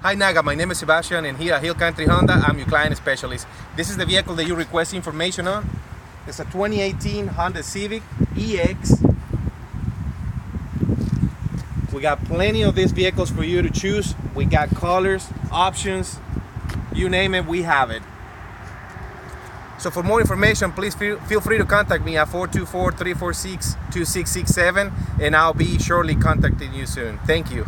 Hi Naga, my name is Sebastian and here at Hill Country Honda, I'm your client specialist. This is the vehicle that you request information on. It's a 2018 Honda Civic EX. We got plenty of these vehicles for you to choose. We got colors, options, you name it, we have it. So for more information, please feel, feel free to contact me at 424-346-2667 and I'll be shortly contacting you soon. Thank you.